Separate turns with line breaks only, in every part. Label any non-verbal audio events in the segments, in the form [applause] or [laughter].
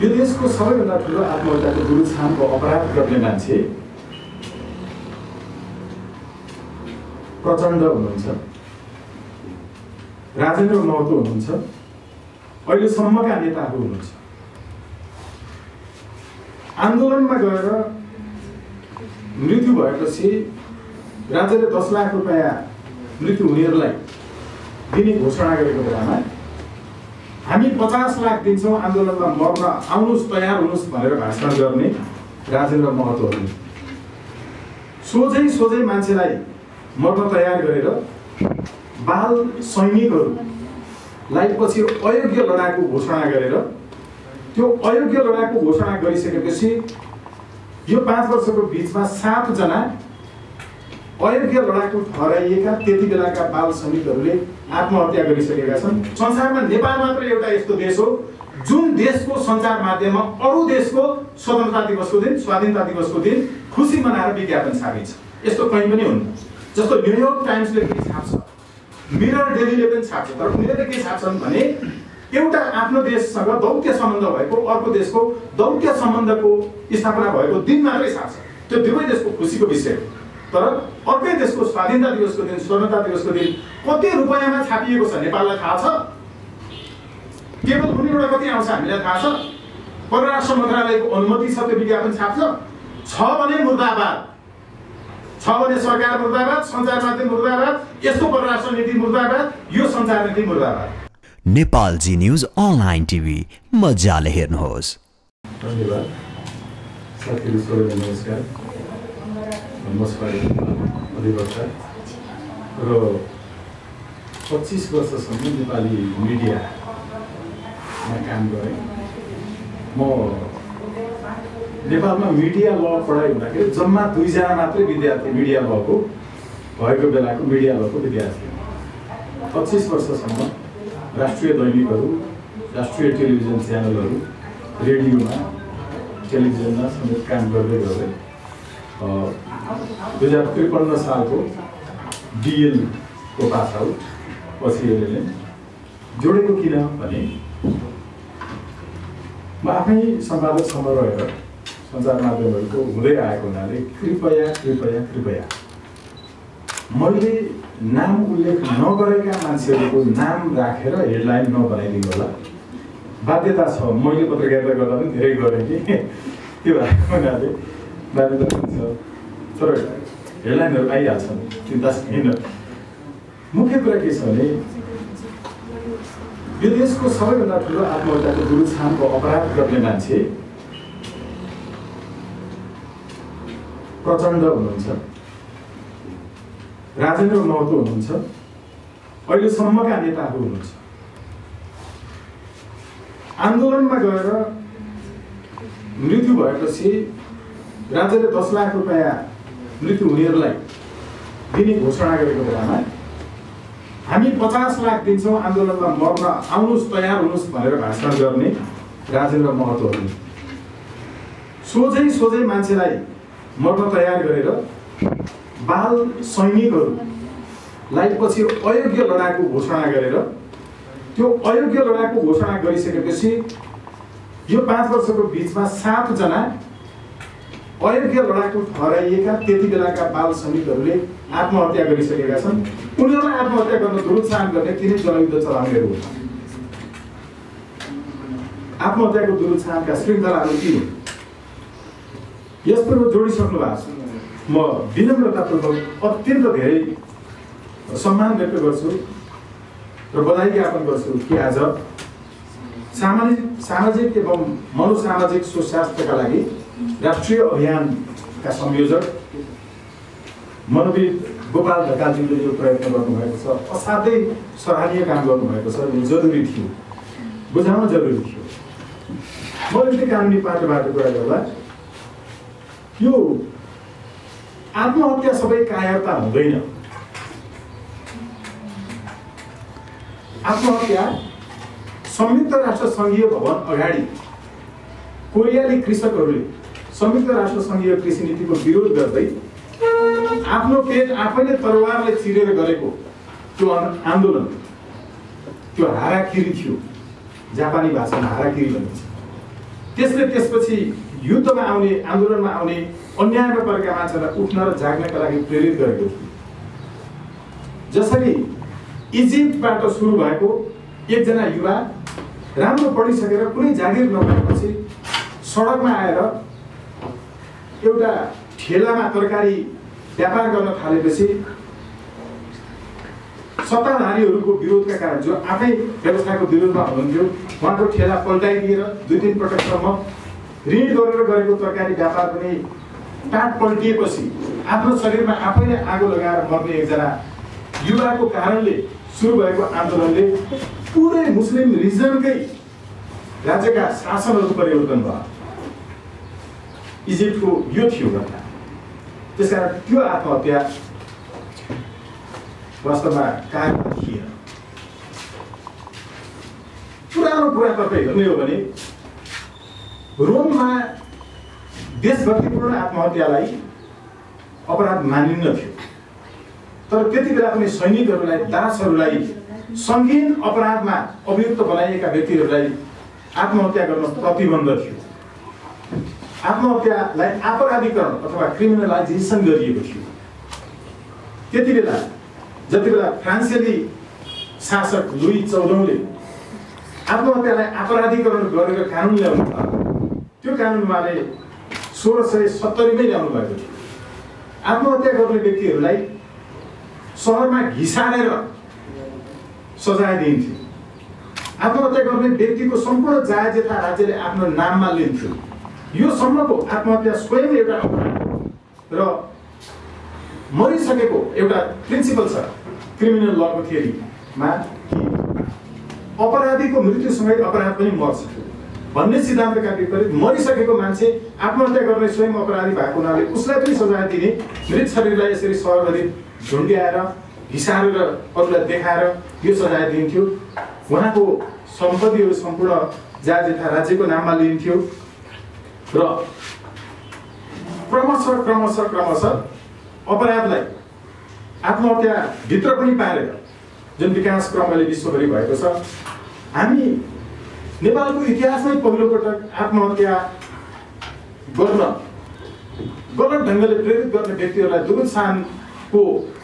यो देशको सबैभन्दा ठुलो आत्महत्याको दुरुत्थानको अपराध गर्ने मान्छे प्रचण्ड हुनुहुन्छ। राजेन्द्र महतो हुनुहुन्छ। अहिलेसम्मका नेताहरू हुनुहुन्छ। आन्दोलनमा गएर मृत्यु भएपछि राज्यले दस लाख रुपियाँ मृत्यु हुनेहरूलाई दिने घोषणा गरेको बेलामा हामी पचास लाख दिन्छौँ आन्दोलनमा मर्न आउनुहोस् तयार हुनुहोस् भनेर भाषण गर्ने राजेन्द्र महतोहरूले सोझै सोझै मान्छेलाई मर्न तयार गरेर बाल सैनिकहरूलाई पछि अयोग्य लडाकु घोषणा गरेर त्यो अयोग्य लडाकु घोषणा गरिसकेपछि यो पाँच वर्षको बिचमा सातजना अयोग्य लडाकु ठहराइएका त्यति बेलाका बाल सैनिकहरूले आत्महत्या गरिसकेका छन्। संसारमा नेपाल मात्र एउटा यस्तो देश हो जुन देशको सञ्चार माध्यममा अरू देशको स्वतन्त्रता दिवसको दिन स्वाधीनता दिवसको दिन खुसी मनाएर विज्ञापन छापिन्छ। यस्तो कहीँ पनि हुन्न। जस्तो न्युयोर्क टाइम्सले के छाप्छ। मिरर डेलीले पनि छाप्छ। तर उनीहरूले के छाप्छन् भने एउटा आफ्नो देशसँग दौत्य सम्बन्ध भएको अर्को देशको दौत्य सम्बन्धको स्थापना भएको दिन मात्रै छाप्छ। त्यो दुवै देशको खुसीको विषय हो। तर अर्कै देशको स्वाधीनता दिवसको दिन स्वतन्त्रता दिवसको दिन कति रुपियाँमा छापिएको छ नेपाललाई थाहा छ? केवल उनीबाट कति आउँछ हामीलाई थाहा छ? परराष्ट्र मन्त्रालयको अनुमति छ त्यो विज्ञापन छाप्छ। छ भने मुर्दाबाद। छ भने सरकार मुर्दाबाद सञ्चार माध्यम मुर्दाबाद यस्तो परराष्ट्र नीति मुर्दाबाद यो सञ्चार नीति मुर्दाबाद।
नेपाल जी न्युज अनलाइन टिभी मजाले हेर्नुहोस्।
धन्यवाद। साथीहरू सबैलाई नमस्कार। अधिवक्ता र पच्चिस वर्षसम्म नेपाली मिडियामा काम गरेँ। म नेपालमा मिडिया ल पढाइ हुँदाखेरि जम्मा दुईजना मात्रै विद्यार्थी मिडिया लको भएको बेलाको मिडिया लको विद्यार्थी पच्चिस वर्षसम्म राष्ट्रिय दैनिकहरू राष्ट्रिय टेलिभिजन च्यानलहरू रेडियोमा टेलिभिजनमा समेत काम गर्दै गर्दै दुई हजार त्रिपन्न सालको डिएलको पास आउट पछि एलएलएम। जोडेको किन भने म आफै सम्पादकसम्म रहेर सञ्चार माध्यमहरूको हुँदै आएको हुनाले कृपया कृपया कृपया। मैले नाम उल्लेख नगरेका मान्छेहरूको नाम राखेर हेडलाइन नबनाइदिनु होला बाध्यता छ मैले पत्रकारिता गर्दा पनि धेरै गरेँ कि। [laughs] त्यो भएको हुनाले बाध्यता छ। तर हेडलाइनहरू आइहाल्छन् चिन्ता छैन मुख्य कुरा के छ भने यो देशको सबैभन्दा ठुलो आत्महत्याको दुरुत्थानको अपराध गर्ने मान्छे प्रचण्ड हुनुहुन्छ राजेन्द्र महतो हुनुहुन्छ अहिलेसम्मका नेताहरू हुनुहुन्छ। आन्दोलनमा गएर मृत्यु भएपछि राज्यले दस लाख रुपियाँ मृत्यु हुनेहरूलाई दिने घोषणा गरेको बेलामा हामी पचास लाख दिन्छौँ आन्दोलनमा मर्न आउनुहोस् तयार हुनुहोस् भनेर भाषण गर्ने राजेन्द्र महतोहरूले सोझै सोझै मान्छेलाई मर्न तयार गरेर बाल सैनिकहरूलाई पछि अयोग्य लडाकु घोषणा गरेर त्यो अयोग्य लडाकु घोषणा गरिसकेपछि यो पाँच वर्षको बिचमा सातजना अयोग्य लडाकु ठहराइएका त्यति बेलाका बाल सैनिकहरूले आत्महत्या गरिसकेका छन्। उनीहरूलाई आत्महत्या गर्न दुरुत्साहन गर्ने तिनै जनयुद्ध चलाउनेहरू हुन्। आत्महत्याको दुरुत्साहनका श्रृङ्खलाहरू के हुन्? यस्तो जोडिसक्नु भएको छ। म विनम्रतापूर्वक अत्यन्त धेरै सम्मान व्यक्त गर्छु र बधाई ज्ञापन गर्छु कि आज सामाजिक सामाजिक एवं मनोसामाजिक सुशास्त्रका लागि राष्ट्रिय अभियानका संयोजक मनोविद गोपाल ढकालजीले यो प्रयत्न गर्नुभएको छ असाध्यै सराहनीय काम गर्नुभएको छ यो जरुरी थियो बुझाउन जरुरी थियो म यति कानुनी पाटोबाट कुरा गर्दा यो आत्महत्या सबै कायरता हुँदैन आत्महत्या संयुक्त राष्ट्र सङ्घीय भवन अगाडि कोरियाली कृषकहरूले संयुक्त राष्ट्र सङ्घीय कृषि नीतिको विरोध गर्दै आफ्नो पेट आफैले तरवारले चिरेर गरेको त्यो आन्दोलन त्यो हाराखिरी थियो। जापानी भाषामा हाराखिरी भनिन्छ। त्यसले त्यसपछि युद्धमा आउने आन्दोलनमा आउने अन्यायमा परेका मान्छेलाई उठ्न र जाग्नका लागि प्रेरित गरेको थियो। जसरी इजिप्टबाट सुरु भएको एकजना युवा राम्रो पढिसकेर कुनै जागिर नभएपछि सडकमा आएर एउटा ठेलामा तरकारी व्यापार गर्न थालेपछि सत्ताधारीहरूको विरोधका कारण जो आफै व्यवस्थाको विरोधमा हुनुहुन्थ्यो उहाँको ठेला पल्टाइदिएर दुई तिन पटकसम्म ऋण गरेर गरेको तरकारी व्यापार पनि टाट पल्टिएपछि आफ्नो शरीरमा आफैले आगो लगाएर मर्ने एकजना युवाको कारणले सुरु भएको आन्दोलनले पुरै मुस्लिम रिजनकै राज्यका शासनहरू परिवर्तन भयो। इजिप्टको यो थियो घटना त्यस कारण त्यो आत्महत्या वास्तवमा कारण थिएन पुरानो कुरातर्फ हेर्ने हो भने रोममा देशभक्तिपूर्ण आत्महत्यालाई अपराध मानिन्न थियो। तर त्यति बेला पनि सैनिकहरूलाई दासहरूलाई सङ्गीन अपराधमा अभियुक्त बनाइएका व्यक्तिहरूलाई आत्महत्या गर्न प्रतिबन्ध थियो। आत्महत्यालाई अपराधीकरण अथवा क्रिमिनलाइजेसन गरिएको थियो। त्यति बेला जति बेला फ्रान्सेली शासक लुई चौधौँले आत्महत्यालाई अपराधीकरण गरेर कानुन ल्याउनु भयो त्यो कानुन उहाँले सोह्र सय सत्तरीमै ल्याउनु भएको थियो। आत्महत्या गर्ने व्यक्तिहरूलाई सहरमा घिसारेर सजाय दिइन्थ्यो। आत्महत्या गर्ने व्यक्तिको सम्पूर्ण जायजेता राज्यले आफ्नो नाममा लिन्थ्यो। यो सम्मको आत्महत्या स्वयं एउटा र मरिसकेको एउटा प्रिन्सिपल छ क्रिमिनल लको थियरीमा कि अपराधीको मृत्युसँगै अपराध पनि मर्छ। भन्ने सिद्धान्तका विपरीत मरिसकेको मान्छे आत्महत्या गर्ने स्वयं अपराधी भएको हुनाले उसलाई पनि सजाय दिने मृत शरीरलाई यसरी सहरभरि झुन्ड्याएर घिसारेर अरूलाई देखाएर यो सजाय दिन्थ्यो उहाँको सम्पत्तिहरू सम्पूर्ण जाजेठा राज्यको नाममा लिइन्थ्यो। र क्रमशः क्रमशः क्रमशः अपराधलाई आत्महत्याभित्र पनि पारेर जुन विकास अहिले विश्वभरि भएको छ हामी नेपालको इतिहासमै पहिलोपटक आत्महत्या गर्न गलत ढङ्गले प्रेरित गर्ने व्यक्तिहरूलाई दुरुत्साहनको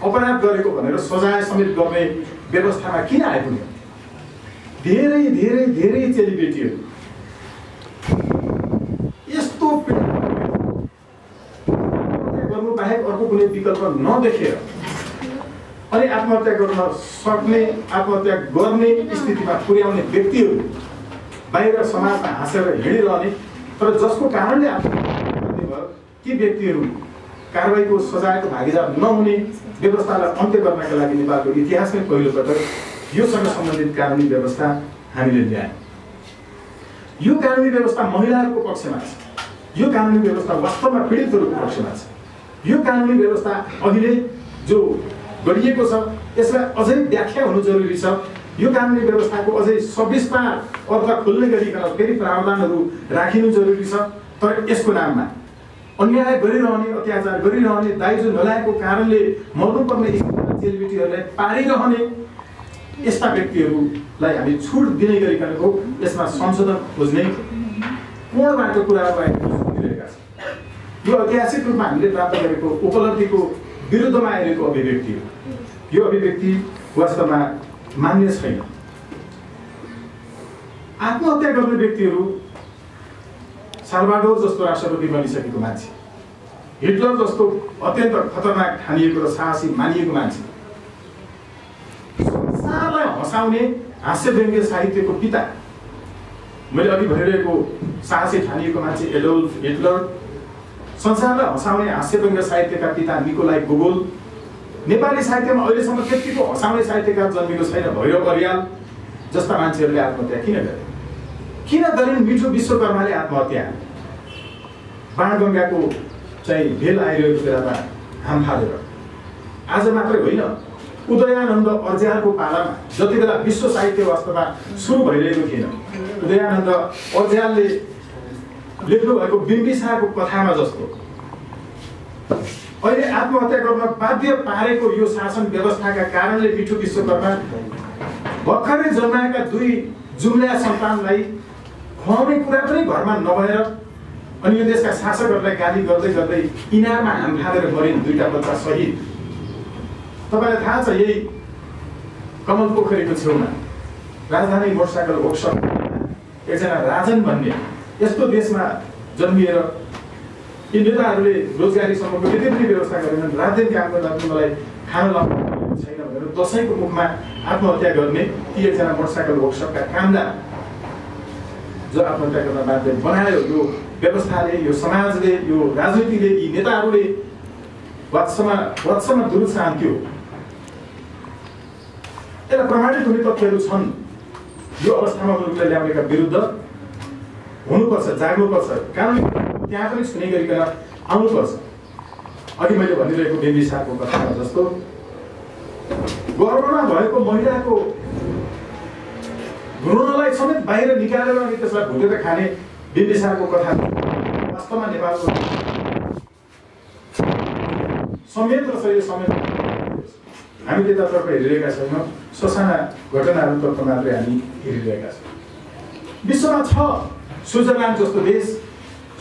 अपराध गरेको भनेर सजाय समेत गर्ने व्यवस्थामा किन आइपुग्यो? धेरै धेरै धेरै चेलीबेटीहरू यस्तो गर्नु बाहेक अर्को कुनै विकल्प नदेखेर अनि आत्महत्या गर्न सक्ने आत्महत्या गर्ने स्थितिमा पुर्याउने व्यक्तिहरू बाहिर समाजमा हाँसेर हिँडिरहने तर जसको कारणले आत्महत्या गर्ने भयो ती व्यक्तिहरू कारवाहीको सजायको भागीदार नहुने व्यवस्थालाई अन्त्य गर्नका लागि नेपालको इतिहासमै पहिलोपटक योसँग सम्बन्धित कानुनी व्यवस्था हामीले ल्यायौँ। यो कानुनी व्यवस्था महिलाहरूको पक्षमा छ। यो कानुनी व्यवस्था वास्तवमा पीडितहरूको पक्षमा छ। यो कानुनी व्यवस्था अहिले जो गरिएको छ यसलाई अझै व्याख्या हुनु जरुरी छ। यो कानुनी व्यवस्थाको अझै सविस्तार अर्थ खोल्ने गरिकन फेरि प्रावधानहरू राखिनु जरुरी छ। तर यसको नाममा अन्याय गरिरहने अत्याचार गरिरहने दाइजो नलाएको कारणले मर्नुपर्ने चेलीबेटीहरूलाई पारिरहने यस्ता व्यक्तिहरूलाई हामी छुट दिने गरिकनको यसमा संशोधन खोज्ने कोणबाट कुराहरू छन् यो ऐतिहासिक रूपमा हामीले प्राप्त गरेको उपलब्धिको विरुद्धमा आइरहेको अभिव्यक्ति हो। यो अभिव्यक्ति वास्तवमा मान्य छैन। आत्महत्या गर्ने व्यक्तिहरू सालबाडोर जस्तो राष्ट्रपति बनिसकेको मान्छे हिटलर जस्तो अत्यन्त खतरनाक ठानिएको र साहसी मानिएको मान्छे संसारलाई हँसाउने हास्य व्यङ्ग्य साहित्यको पिता मैले अघि भइरहेको साहसी ठानिएको मान्छे एडोल्फ हिटलर संसारलाई हँसाउने हास्य व्यङ्ग्य साहित्यका पिता निकोलाई गोगोल नेपाली साहित्यमा अहिलेसम्म त्यतिको हँसाउने साहित्यकार जन्मेको छैन भैरव अर्याल जस्ता मान्छेहरूले आत्महत्या किन गरे? किन गरिन् मिठो विश्वकर्माले आत्महत्या? बाणगङ्गाको चाहिँ भेल आइरहेको बेलामा हाम फालेर। आज मात्रै होइन उदयानन्द अर्ज्यालको पालामा जति बेला विश्व साहित्य वास्तवमा सुरु भइरहेको थिएन उदयानन्द अर्ज्यालले लेख्नु भएको बिम्बिसाको कथामा जस्तो। अहिले आत्महत्या गर्न बाध्य पारेको यो शासन व्यवस्थाका कारणले मिठो विश्वकर्मा भर्खरै जन्माएका दुई जुम्ल्या सन्तानलाई खुवाउने कुरा पनि घरमा नभएर अनि यो देशका शासकहरूलाई गाली गर्दै गर्दै इनारमा हाम फालेर मरिन् दुईवटा बच्चा सहित। तपाईँलाई थाहा छ यही कमल पोखरीको छेउमा राजधानी मोटरसाइकल वर्कसप एकजना राजन भन्ने यस्तो देशमा जन्मिएर यी नेताहरूले रोजगारीसम्मको यति पनि व्यवस्था गरेनन् रात दिन काम गर्दा पनि मलाई खाना लाउनु छैन भनेर दसैँको मुखमा आत्महत्या गर्ने ती एकजना मोटरसाइकल वर्कसपका कामदार जो आत्महत्या गर्न बाध्य बनायो यो व्यवस्थाले यो समाजले यो राजनीतिले यी नेताहरूले वात्समा वात्समा दुरुत्साह हान्थ्यो यसलाई प्रमाणित हुने तथ्यहरू छन्। यो अवस्थामा मुलुकलाई ल्याउनेका विरुद्ध हुनुपर्छ जाग्नुपर्छ। कानुन त्यहाँ पनि छुने गरिकन आउनुपर्छ। अघि मैले भनिरहेको बेबी साहको कथामा जस्तो। गर्भमा भएको महिलाको भ्रूणलाई समेत बाहिर निकालेर अनि त्यसलाई भुटेर खाने बिम्बिसारको कथा वास्तवमा नेपालको संयन्त्र छ यो संयन्त्र। हामी त्यतातर्फ हेरिरहेका छैनौँ। ससाना घटनाहरूतर्फ मात्रै हामी हेरिरहेका छौँ। विश्वमा छ स्विजरल्यान्ड जस्तो देश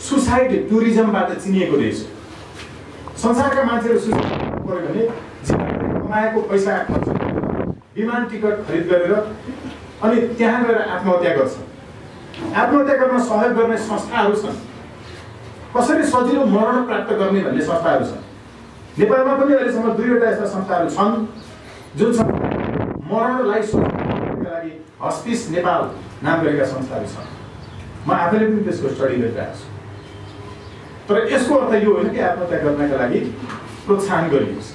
सुसाइड टुरिज्मबाट चिनिएको देश हो। संसारका मान्छेहरू सुसाइड पऱ्यो भने कमाएको पैसा खर्च विमान टिकट खरिद गरेर अनि त्यहाँ गएर आत्महत्या गर्छ। आत्महत्या गर्न सहयोग गर्ने संस्थाहरू छन्। कसरी सजिलो मरण प्राप्त गर्ने भन्ने संस्थाहरू छन्। नेपालमा पनि अहिलेसम्म दुईवटा यस्ता संस्थाहरू छन् जुन मरणलाई लागि हस्पिस नेपाल नाम गरेका संस्थाहरू छन्। म आफैले पनि त्यसको स्टडी गरिरहेको छु। तर यसको अर्थ यो होइन कि आत्महत्या गर्नका लागि प्रोत्साहन गरियोस्।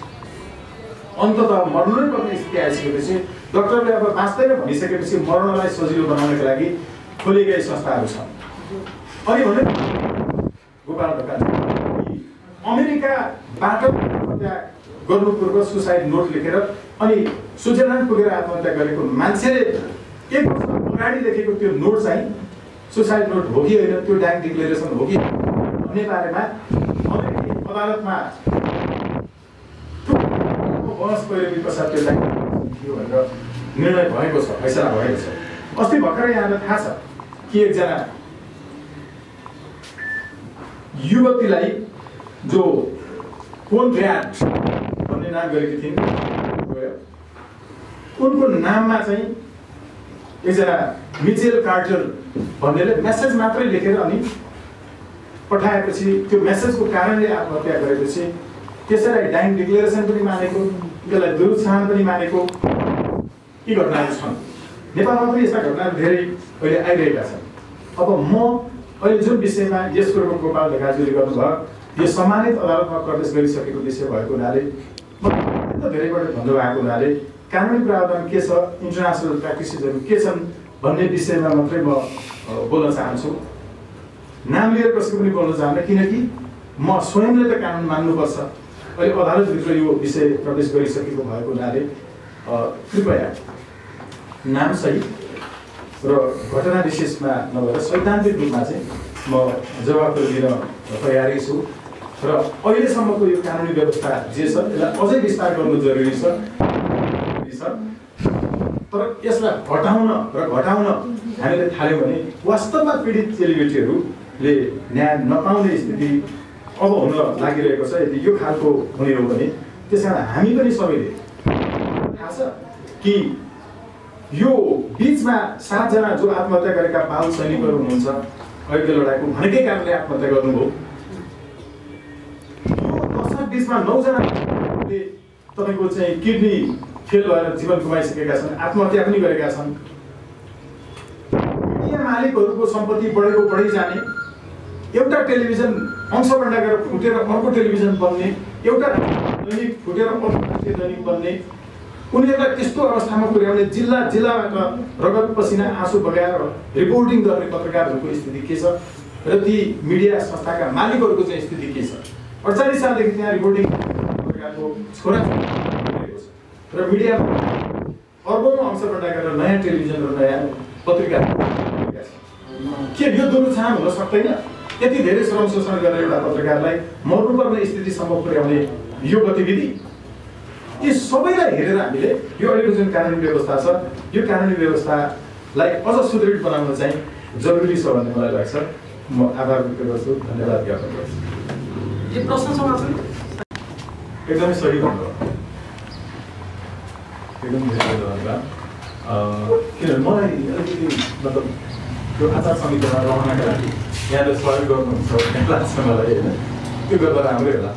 अन्तत मर्नु नै पर्ने स्थिति आइसकेपछि डक्टरले अब बाँच्दैन भनिसकेपछि मर्नलाई सजिलो बनाउनका लागि खोलेका संस्थाहरू छन्। अनि भने गोपाल अमेरिकाबाट आत्महत्या गर्नु पूर्व सुसाइड नोट लेखेर अनि स्विजरल्यान्ड पुगेर आत्महत्या गरेको मान्छेले एक वर्ष अगाडि लेखेको त्यो नोट चाहिँ सुसाइड नोट हो कि होइन त्यो ड्याङ डिक्लेरेसन हो कि भन्ने बारेमा अदालतमा बहस पहिरो पश्चात त्यो ड्याङ थियो भनेर निर्णय भएको छ फैसला भएको छ। अस्ति भर्खरै यहाँलाई थाहा छ कि एकजना युवतीलाई जो कोन ऱ्याट भन्ने नाम गरेकी थिइन् उनको नाममा चाहिँ एकजना मिचेल कार्टर भन्नेले मेसेज मात्रै लेखेर अनि पठाएपछि त्यो मेसेजको कारणले आत्महत्या गरेपछि त्यसैलाई डाइङ डिक्लेरेसन पनि मानेको त्यसलाई दुरुत्साहन पनि मानेको यी घटनाहरू छन्। नेपालमा पनि यस्ता घटनाहरू धेरै अहिले आइरहेका छन्। अब म अहिले जुन विषयमा यस कुरोको गोपाल ढकाजुले गर्नुभयो यो सम्मानित अदालतमा प्रवेश गरिसकेको विषय भएको हुनाले म भन्नुभएको हुनाले कानुनी प्रावधान के छ इन्टरनेसनल प्र्याक्टिसेसहरू के छन् भन्ने विषयमा मात्रै म बोल्न चाहन्छु नाम लिएर कसैको पनि बोल्न चाहन्न किनकि म स्वयंले त कानुन मान्नुपर्छ अहिले अदालतभित्र यो विषय प्रवेश गरिसकेको भएको हुनाले कृपया नाम सहित र घटना विशेषमा नभएर सैद्धान्तिक रूपमा चाहिँ म जवाबहरू दिन तयारी छु र अहिलेसम्मको यो कानुनी व्यवस्था जे छ यसलाई अझै विस्तार गर्नु जरुरी छ छ। तर यसलाई घटाउन र घटाउन हामीले थाल्यौँ भने वास्तवमा पीडित चेलीबेटीहरूले न्याय नपाउने स्थिति अब हुन लागिरहेको छ। यदि यो खालको हुने हो भने त्यस कारण हामी पनि सबैले थाहा छ कि यो बिचमा सातजना जो आत्महत्या गरेका बाल सैनिकहरू हुनुहुन्छ अहिलेको लडाइँको भनेकै कारणले आत्महत्या गर्नुभयो। दशक बिचमा नौजनाले तपाईँको चाहिँ किडनी फेल भएर जीवन गुमाइसकेका छन् आत्महत्या पनि गरेका छन्। मिडिया मालिकहरूको सम्पत्ति बढेको बढी जाने एउटा टेलिभिजन अंशबाट गएर फुटेर अर्को टेलिभिजन बन्ने एउटा दैनिक फुटेर अर्को राष्ट्रिय दैनिक बन्ने उनीहरूलाई त्यस्तो अवस्थामा पुर्याउने जिल्ला जिल्लाबाट रगत पसिना आँसु बगाएर रिपोर्टिङ गर्ने पत्रकारहरूको स्थिति के छ? र ती मिडिया संस्थाका मालिकहरूको चाहिँ स्थिति के छ? अडचालिस सालदेखि त्यहाँ रिपोर्टिङ पत्रकारको छोरा र मिडिया अर्बौँ अंशबाट गएर नयाँ टेलिभिजन र नयाँ पत्रिका के यो दुरुत्साहन हुन सक्दैन? यति धेरै श्रम शोषण गरेर एउटा पत्रकारलाई मर्नुपर्ने स्थितिसम्म पुर्याउने यो गतिविधि। यी सबैलाई हेरेर हामीले यो अहिलेको जुन कानुनी व्यवस्था छ यो कानुनी व्यवस्थालाई अझ सुदृढ बनाउन चाहिँ जरुरी छ भन्ने मलाई लाग्छ। म आभार व्यक्त गर्छु धन्यवाद ज्ञापन गर्छु। एकदमै सही भन्नुभयो। धन्यवाद अँ, किनभने मलाई अलिकति मतलब त्यो आचार संहितामा रहनका लागि यहाँले सहयोग गर्नुहुन्छ भन्ने लाग्छ मलाई होइन त्यो गर्दा राम्रै होला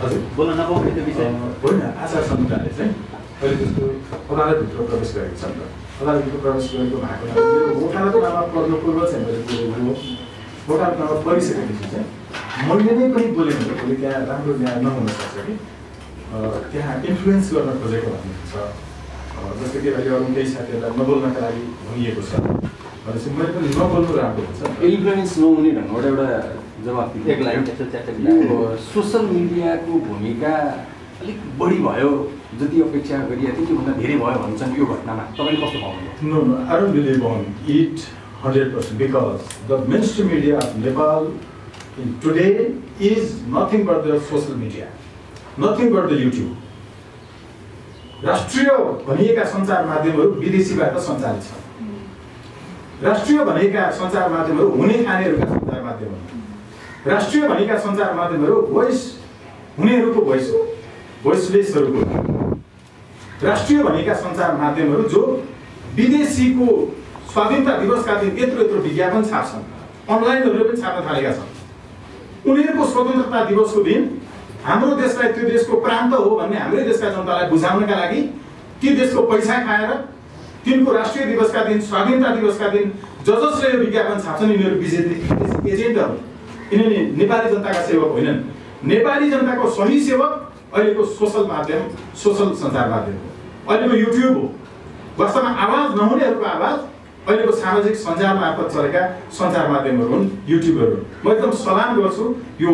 हजुर
बोल्न नपाउने त्यो विषय
होइन आचार संहिताले चाहिँ अहिले त्यस्तो अदालतभित्र प्रवेश गरेको छ नि त अदालतभित्र प्रवेश गरेको भएको मेरो वकालतनामा पर्नु पूर्व चाहिँ मैले बोलेको वकालतनामा परिसकेपछि चाहिँ मैले नै पनि बोलेँ भने भोलि त्यहाँ राम्रो न्याय नहुन सक्छ कि त्यहाँ इन्फ्लुएन्स गर्न खोजेको भन्ने छ अँ, जस्तो कि अहिले अरू केही साथीहरूलाई नबोल्नका लागि भनिएको छ। भनेपछि मैले पनि नबोल्नु राम्रो हुन्छ।
इन्फ्लुएन्स नहुने ढङ्गबाट एउटा जवाफ सोसल मिडियाको भूमिका अलिक बढी भयो जति अपेक्षा गरिएको थियो त्योभन्दा धेरै भयो भन्छन् यो घटनामा। तपाईँले कस्तो पाउनुभयो
No, no, I don't believe on it 100% because the mainstream media of Nepal in today is nothing but the social nothing but the YouTube. राष्ट्रिय भनिएका सञ्चार माध्यमहरू विदेशीबाट सञ्चालित छन्। राष्ट्रिय भनेका सञ्चार माध्यमहरू हुने खानेहरूका सञ्चार माध्यमहरू। राष्ट्रिय भनेका सञ्चार माध्यमहरू भोइस हुनेहरूको भोइस हो। भोइसलेसहरूको राष्ट्रिय भनेका सञ्चार माध्यमहरू जो विदेशीको स्वाधीनता दिवसका दिन यत्रो यत्रो विज्ञापन छाप्छन्। अनलाइनहरूले पनि छाप्न थालेका छन्। उनीहरूको स्वतन्त्रता दिवसको दिन हाम्रो देशलाई त्यो देशको प्रान्त हो भन्ने हाम्रै देशका जनतालाई बुझाउनका लागि ती देशको पैसा खाएर तिनको राष्ट्रिय दिवसका दिन स्वाधीनता दिवसका दिन ज जसले यो विज्ञापन छाप्छन् यिनीहरू विजेता एजेन्टहरू यिनीहरू नेपाली जनताका सेवक होइनन्। नेपाली जनताको सही सेवक अहिलेको सोसल माध्यम सोसल सञ्चार माध्यम हो। अहिलेको युट्युब हो। वास्तवमा आवाज नहुनेहरूको आवाज अहिलेको सामाजिक सञ्जाल मार्फत चलेका सञ्चार माध्यमहरू हुन् युट्युबहरू म एकदम सलाम गर्छु यो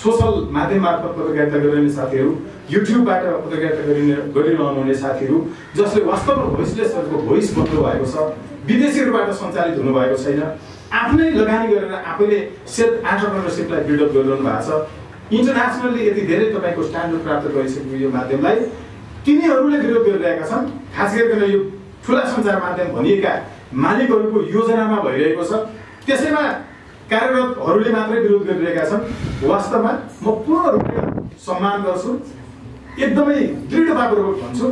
सोसल माध्यम मार्फत पत्रकारिता गरिरहने साथीहरू युट्युबबाट पत्रकारिता गरिने गरिरहनु हुने साथीहरू जसले वास्तवमा भोइसलेसहरूको भोइस बन्नु भएको छ विदेशीहरूबाट सञ्चालित हुनुभएको छैन आफ्नै लगानी गरेर आफैले सेल्फ एन्टरप्रेनरसिपलाई बिल्डअप गरिरहनु भएको छ। इन्टरनेसनल्ली यति धेरै तपाईँको स्ट्यान्डर्ड प्राप्त गरिसकेको यो माध्यमलाई तिनीहरूले विरोध गरिरहेका छन्। खास गरिकन यो ठुला सञ्चार माध्यम भनिएका मालिकहरूको योजनामा भइरहेको छ। त्यसैमा कार्यरतहरूले मात्रै विरोध गरिरहेका छन्। वास्तवमा म पूर्ण रूपले सम्मान गर्छु। एकदमै दृढतापूर्वक भन्छु।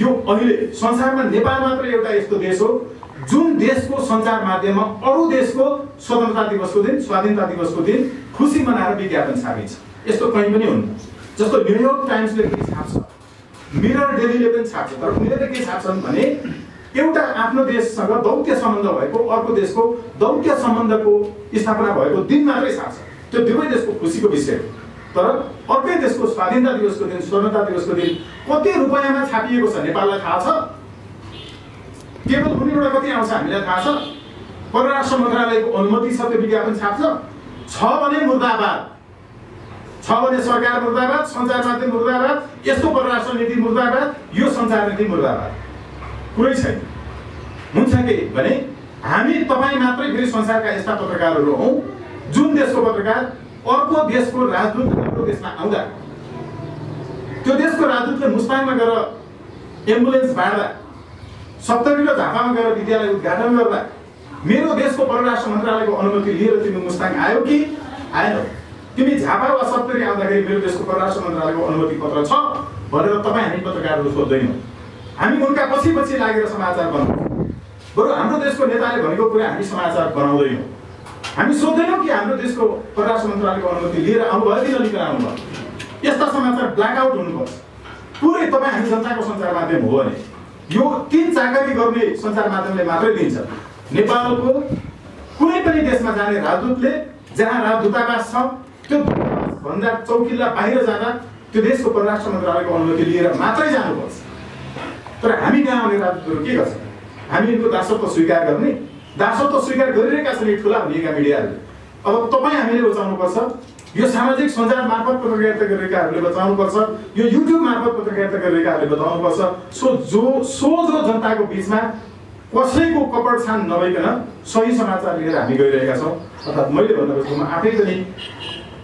यो अहिले संसारमा नेपाल मात्र एउटा यस्तो देश हो जुन देशको सञ्चार माध्यममा अरू देशको स्वतन्त्रता दिवसको दिन स्वाधीनता दिवसको दिन खुसी मनाएर विज्ञापन छापिन्छ। यस्तो कहीँ पनि हुन्न। जस्तो न्युयोर्क टाइम्सले के छाप्छ। मिरर डेलीले पनि छाप्छ। तर उनीहरूले के छाप्छन् भने एउटा आफ्नो देशसँग दौत्य सम्बन्ध भएको अर्को देशको दौत्य सम्बन्धको स्थापना भएको दिन मात्रै छाप्छ त्यो दुवै देशको खुसीको विषय हो। तर अर्कै देशको स्वाधीनता दिवसको दिन स्वतन्त्रता दिवसको दिन कति रुपियाँमा छापिएको छ नेपाललाई थाहा छ? केवल उनीबाट कति आउँछ हामीलाई थाहा छ? परराष्ट्र मन्त्रालयको अनुमति छ त्यो विज्ञापन छाप्छ। छ भने मुर्दाबाद। छ भने सरकार मुर्दाबाद सञ्चार माध्यम मुर्दाबाद यस्तो परराष्ट्र नीति मुर्दाबाद यो सञ्चार नीति मुर्दाबाद। कुरै छैन। हुन्छ के भने हामी तपाईँ मात्रै फेरि संसारका यस्ता पत्रकारहरू हौँ जुन देशको पत्रकार अर्को देशको राजदूत हाम्रो देशमा आउँदा त्यो देशको राजदूतले मुस्ताङमा गएर एम्बुलेन्स बाँड्दा सप्तरी र झापामा गएर विद्यालय उद्घाटन गर्दा मेरो देशको परराष्ट्र मन्त्रालयको अनुमति लिएर तिमी मुस्ताङ आयो कि आएन? तिमी झापा वा सप्तरी आउँदाखेरि मेरो देशको परराष्ट्र मन्त्रालयको अनुमति पत्र छ भनेर तपाईँ हामी पत्रकारहरू सोध्दैनौँ। हामी उनका पछि पछि लागेर समाचार बनाउँछौँ। बरु हाम्रो देशको नेताले भनेको कुरा हामी समाचार बनाउँदैनौँ। हामी सोध्दैनौँ कि हाम्रो देशको परराष्ट्र मन्त्रालयको अनुमति लिएर आउनुभयो कि नलिकन आउनुभयो। यस्ता समाचार ब्ल्याकआउट हुनुपर्छ। पुरै तपाईँ हामी जनताको सञ्चार माध्यम हो भने यो तिन चाकरी गर्ने सञ्चार माध्यमले मात्रै दिन्छ। नेपालको कुनै पनि देशमा जाने राजदूतले जहाँ राजदूतावास छ त्यो भन्दा चौकिल्ला बाहिर जाँदा त्यो देशको परराष्ट्र मन्त्रालयको अनुमति लिएर मात्रै जानुपर्छ। तर हामी कहाँ आउने राजदूतहरू के गर्छ हामी यिनको दासत्व स्वीकार गर्ने दासत्व स्वीकार गरिरहेका छन् यी ठुला भनिएका मिडियाहरूले। अब तपाईँ हामीले बचाउनुपर्छ यो सामाजिक सञ्जाल मार्फत पत्रकारिता गरिरहेकाहरूले बचाउनुपर्छ यो युट्युब मार्फत पत्रकारिता गरिरहेकाहरूले बताउनुपर्छ सो जो सोझो जनताको बिचमा कसैको कपड छान नभइकन सही समाचार लिएर हामी गइरहेका छौँ। अर्थात् मैले भन्नु खोजेको म आफै पनि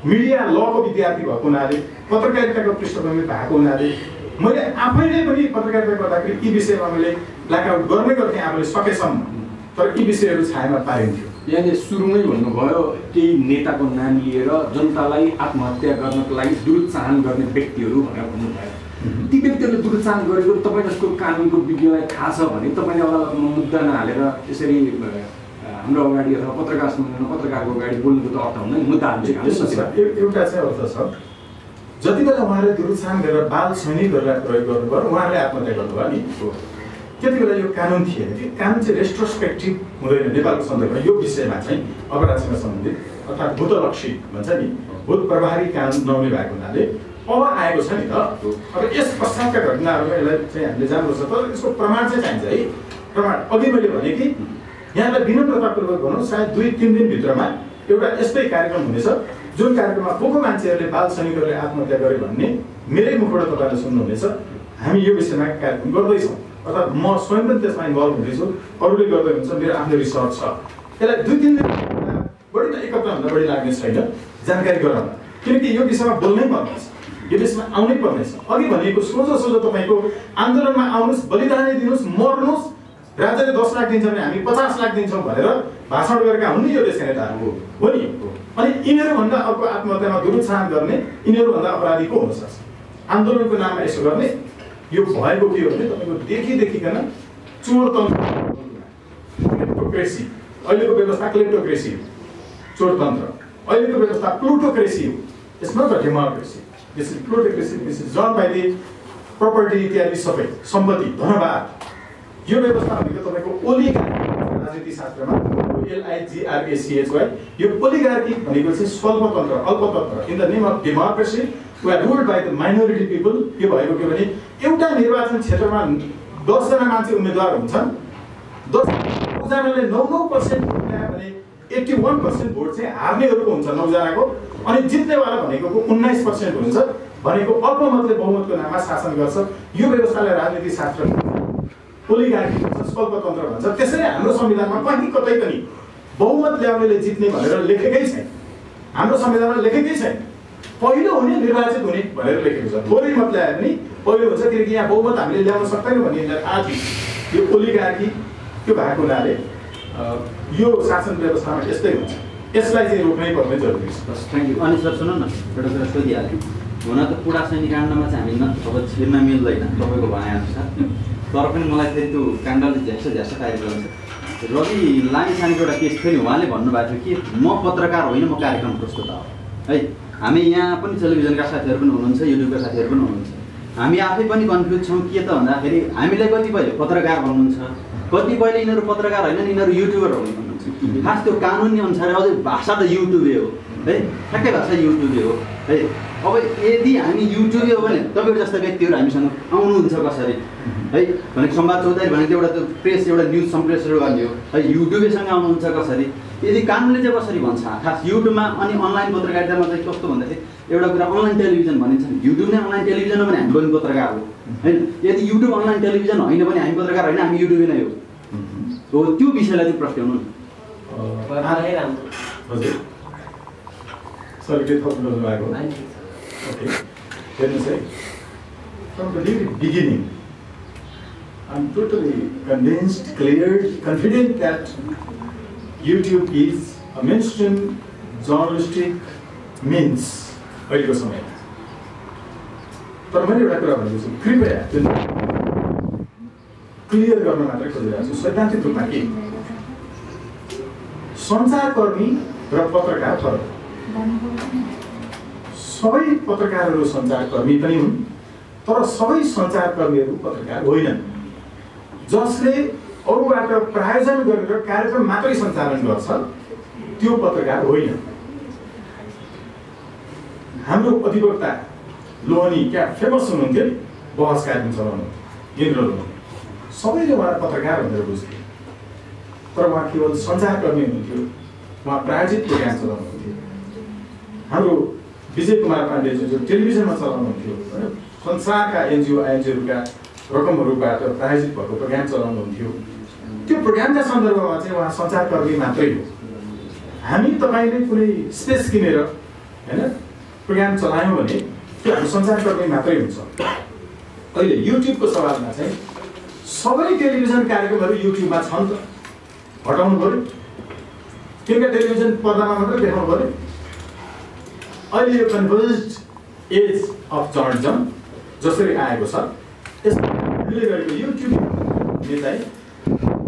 मिडिया लको विद्यार्थी भएको हुनाले पत्रकारिताको पृष्ठभूमि भएको हुनाले मैले आफैले पनि पत्रकारिता गर्दाखेरि यी विषयमा मैले ब्ल्याकआउट गर्ने गर्थेँ आफूले सकेसम्म। तर यी विषयहरू छायामा पारिन्थ्यो।
यहाँले सुरुमै भन्नुभयो केही नेताको नाम लिएर जनतालाई आत्महत्या गर्नको लागि दुरुत्साहन गर्ने व्यक्तिहरू भनेर भन्नुभयो। ती व्यक्तिहरूले दुरुत्साहन गरेको तपाईँ जस्तो कानुनको विज्ञलाई थाहा छ भने तपाईँले अदालतमा मुद्दा नहालेर यसरी हाम्रो अगाडि अथवा पत्रकार सम्मेलनमा पत्रकारको अगाडि बोल्नुको त अर्थ हुँदैन मुद्दा
एउटा चाहिँ अर्थ छ। जति बेला उहाँले दुरुत्साहन गरेर बाल सैनिकहरूलाई प्रयोग गर्नुभयो उहाँहरूले आत्महत्या गर्नुभयो नि त्यति बेला यो कानुन थिएन। त्यो कानुन चाहिँ रेस्ट्रोस्पेक्टिभ हुँदैन। नेपालको सन्दर्भमा यो विषयमा चाहिँ अपराधसँग सम्बन्धित अर्थात् भूतलक्षी भन्छ नि भूत प्रभारी कानुन नहुने भएको हुनाले अब आएको छ नि त। अब यस पश्चातका घटनाहरूमा यसलाई चाहिँ हामीले जानुपर्छ। तर यसको प्रमाण चाहिँ चाहिन्छ है। प्रमाण अघि मैले भने कि यहाँलाई विनम्रतापूर्वक भनौँ सायद दुई तिन दिनभित्रमा एउटा यस्तै कार्यक्रम हुनेछ। जुन कार्यक्रममा को को मान्छेहरूले बाल सैनिकहरूले आत्महत्या गरे भन्ने मेरै मुखबाट तपाईँले सुन्नुहुनेछ हामी यो विषयमा कार्यक्रम गर्दैछौँ। अर्थात् म स्वयं पनि त्यसमा इन्भल्भ हुँदैछु। अरूले गर्दै हुन्छ मेरो आफ्नो रिसर्च छ। यसलाई दुई तिन दिन बढी न एक हप्ताभन्दा बढी लाग्ने छैन। जानकारी गराउन किनकि यो विषयमा बोल्नै पर्नेछ। यो विषयमा आउनै पर्नेछ। अघि भनेको सोझो सोझो तपाईँको आन्दोलनमा आउनुहोस् बलिदानै दिनुहोस् मर्नुहोस् राज्यले दस लाख दिन्छ भने हामी पचास लाख दिन्छौँ भनेर भाषण गरेका हुन् नि यो देशका नेताहरू हो। नि? अनि यिनीहरूभन्दा अर्को आत्महत्यामा दुरुत्साहन गर्ने यिनीहरूभन्दा अपराधी को हुन सक्छ आन्दोलनको नाममा यसो गर्ने। यो भएको के हो भने तपाईँको देखि देखिकन चोर तन्त्र क्लेप्टोक्रेसी अहिलेको व्यवस्था क्लेप्टोक्रेसी हो। चोरतन्त्र। अहिलेको व्यवस्था प्लुटोक्रेसी हो। Not a democracy plutocracy the property इत्यादि सबै सम्पत्ति धनवाद यो व्यवस्था भनेको तपाईँको ओलिगार्की राजनीति शास्त्रमा एलआइजिआरएसिएचवाई यो ओलिगार्की भनेको चाहिँ स्वल्पतन्त्र अल्पतन्त्र in the name of democracy we ruled by the minority people के भएको के भने एउटा निर्वाचन क्षेत्रमा दसजना मान्छे उम्मेद्वार हुन्छन्। दस नौजनाले नौ नौ पर्सेन्ट भोट ल्यायो भने एट्टी वान पर्सेन्ट भोट चाहिँ हार्नेहरूको हुन्छ नौजनाको अनि जित्नेवाला भनेको उन्नाइस पर्सेन्ट हुन्छ। भनेको अल्पमतले बहुमतको नाममा शासन गर्छ। यो व्यवस्थालाई राजनीति शास्त्र ओलिगार्की भन्छ स्वल्पतन्त्र भन्छ। त्यसरी हाम्रो संविधानमा कहीँ कतै पनि बहुमत ल्याउनेले जित्ने भनेर लेखेकै छैन। हाम्रो संविधानमा लेखेकै छैन। पहिलो हुने निर्वाचित हुने भनेर लेखेको छ। थोरै मत ल्यायो भने पहिलो हुन्छ किनकि यहाँ बहुमत हामीले ल्याउन सक्दैनौँ भन्ने थियो यो ओलिगार्की त्यो भएको हुनाले यो शासन व्यवस्थामा यस्तै हुन्छ। यसलाई चाहिँ रोक्नै पर्ने जरुरी छ।
थ्याङ्क यू
अनि सर सुन न एउटा कुरा सोधिहाल्यो हुन त पुरा सैनिक काण्डमा चाहिँ हामी न अब छिर्न मिल्दैन तपाईँको भनाइअनुसार तर पनि मलाई फेरि त्यो काण्डले झ्यास झ्यास पारेको हुन्छ रवि लामिछानेको एउटा केस फेरि उहाँले भन्नुभएको थियो कि म पत्रकार होइन म कार्यक्रम प्रस्तुता हो। है हामी यहाँ पनि टेलिभिजनका साथीहरू पनि हुनुहुन्छ युट्युबका साथीहरू पनि हुनुहुन्छ। हामी आफै पनि कन्फ्युज छौँ के त भन्दाखेरि हामीलाई कतिपयले पत्रकार भन्नुहुन्छ। कतिपयले यिनीहरू पत्रकार होइन यिनीहरू युट्युबर भन्नुहुन्छ खास त्यो कानुनी अनुसार अझै भाषा त युट्युबे हो। है? ठ्याक्कै भाषा युट्युबे हो। है? अब यदि हामी युट्युबे हो भने तपाईँहरू जस्ता व्यक्तिहरू हामीसँग आउनुहुन्छ कसरी? है? भनेको संवाद चौधरी भनेको एउटा त्यो प्रेस एउटा न्युज सम्प्रेषण गर्ने हो। है? युट्युबेसँग आउनुहुन्छ कसरी? यदि कानुनले चाहिँ कसरी भन्छ? खास युट्युबमा अनि अनलाइन पत्रकारितामा चाहिँ कस्तो भन्दाखेरि एउटा कुरा अनलाइन टेलिभिजन भनिन्छ। नि युट्युब नै अनलाइन टेलिभिजन हो भने हामी पनि पत्रकार हो। होइन यदि युट्युब अनलाइन टेलिभिजन होइन भने हामी पत्रकार होइन हामी युट्युबे नै हो। हो त्यो विषयलाई चाहिँ प्रश्न
अ, सर के थप्नु भएको
ठिक छ।
ओके हेर्नुहोस् है from the very beginning I'm totally convinced, clear, confident that YouTube is a mainstream journalistic means. अहिलेको समयमा तर मैले एउटा कुरा भनेको छु कृपया त्यो क्लियर गर्न मात्रै खोजिरहेको छु सैद्धान्तिक रूपमा के सञ्चारकर्मी र पत्रकार फरक सबै पत्रकारहरू सञ्चारकर्मी पनि हुन् तर सबै सञ्चारकर्मीहरू पत्रकार होइनन्। जसले अरूबाट प्रायोजन गरेर कार्यक्रम मात्रै सञ्चालन गर्छ त्यो पत्रकार होइन हाम्रो अधिवक्ता लोहनी क्या फेमस हुनुहुन्थ्यो बहस कार्यक्रम चलाउनु लोहनी सबैले उहाँलाई पत्रकार भनेर बुझ्थे। तर उहाँ केवल सञ्चारकर्मी हुनुहुन्थ्यो उहाँ प्रायोजित प्रोग्राम चलाउनुहुन्थ्यो हाम्रो विजय कुमार पाण्डेजी जो टेलिभिजनमा चलाउनुहुन्थ्यो होइन? संसारका एनजिओ आइएनजिओका रकमहरूबाट प्रायोजित भएको प्रोग्राम चलाउनुहुन्थ्यो त्यो प्रोग्रामका सन्दर्भमा चाहिँ उहाँ सञ्चारकर्मी मात्रै हो। हामी तपाईँले कुनै स्पेस किनेर होइन प्रोग्राम चलायौँ भने त्यो हाम्रो सञ्चारकर्मी मात्रै हुन्छ। अहिले युट्युबको सवालमा चाहिँ सबै टेलिभिजन कार्यक्रमहरू युट्युबमा छन् त। हटाउनु पऱ्यो। तिनका टेलिभिजन पर्दामा मात्रै देखाउनु पऱ्यो। अहिले यो कन्भर्ज एज अफ जर्नलिजम जसरी आएको छ यसले गरेको युट्युब चाहिँ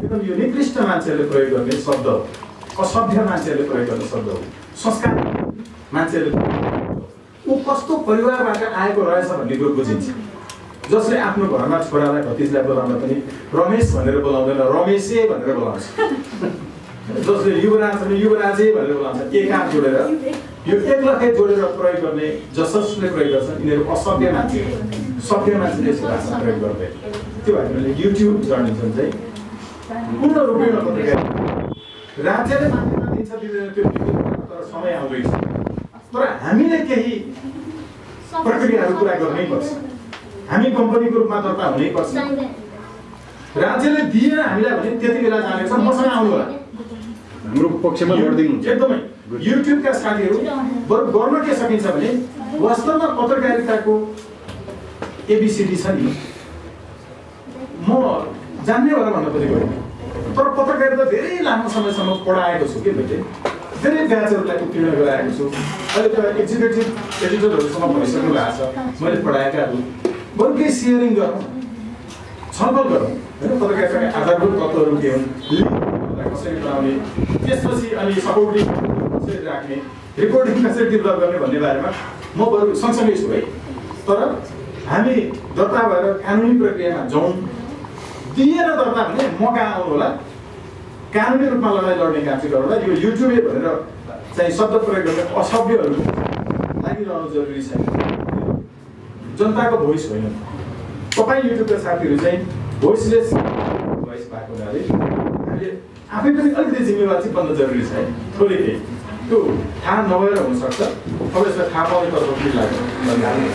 एकदम यो निकृष्ट मान्छेहरूले प्रयोग गर्ने शब्द हो। असभ्य मान्छेहरूले प्रयोग गर्ने शब्द हो। संस्कार मान्छेहरूले। ऊ कस्तो परिवारबाट आएको रहेछ भन्ने कुरो बुझिन्छ। जसले आफ्नो घरमा छोरालाई भतिजलाई बोलाउँदा पनि रमेश भनेर बोलाउँदैन रमेशे भनेर बोलाउँछ। जसले युवराज भने युवराजे भनेर बोलाउँछ एक हात जोडेर। यो एक लखे जोडेर प्रयोग गर्ने जसजसले प्रयोग गर्छन् यिनीहरू असभ्य मान्छे। सभ्य मान्छेले यस्तो भाषा प्रयोग गर्दैन त्यो भएकोले युट्युब जर्नलिजम चाहिँ। पूर्ण रूपले पत्रकार राज्यले मान्यता दिन्छ दिँदैन त्यो तर समय आउँदैछ तर हामीले केही प्रक्रियाहरू पुरा गर्नै पर्छ। हामी कम्पनीको रूपमा दर्ता हुनैपर्छ राज्यले दिएन हामीलाई भने त्यति बेला जानेछ मसँग आउनु होला
हाम्रो पक्षमा लडिदिनु हुन्छ
एकदमै युट्युबका साथीहरू बरु गर्न के सकिन्छ भने वास्तवमा पत्रकारिताको एबिसिडी छ नि। म जान्ने भएर भन्न खोजेको तर पत्रकारिता धेरै लामो समयसम्म पढाएको छु कि मैले धेरै ब्याचहरूलाई उत्तीर्ण गराएको छु। अहिले त एक्जिक्युटिभ एडिटरहरूसँग भइसक्नु भएको छ मैले पढाएकाहरू बरु केही सेयरिङ गरौँ छलफल गरौँ होइन पत्रकारिताका आधारभूत तत्त्वहरू के हुन् कसरी बनाउने त्यसपछि अनि सपोर्टिङ कसरी राख्ने रिपोर्टिङ कसरी डेभलप गर्ने भन्ने बारेमा म बरु सँगसँगै छु है। तर हामी दर्ता भएर कानुनी प्रक्रियामा जाउँ दिएन दर्ता भने म कहाँ आउनु होला? कानुनी रूपमा लडाइँ लड्ने काम चाहिँ गरौँला यो युट्युबे भनेर चाहिँ शब्द प्रयोग गर्ने असभ्यहरू लागिरहनु जरुरी छ। जनताको भोइस होइन। तपाईँ युट्युबका साथीहरू चाहिँ भोइसलेस भोइस भएको हुनाले हामीले आफै पनि अलिकति जिम्मेवार चाहिँ बन्न जरुरी छ है। थोरै केही। त्यो थाहा नभएर हुनसक्छ तपाईँलाई थाहा पाउने तर्फ पनि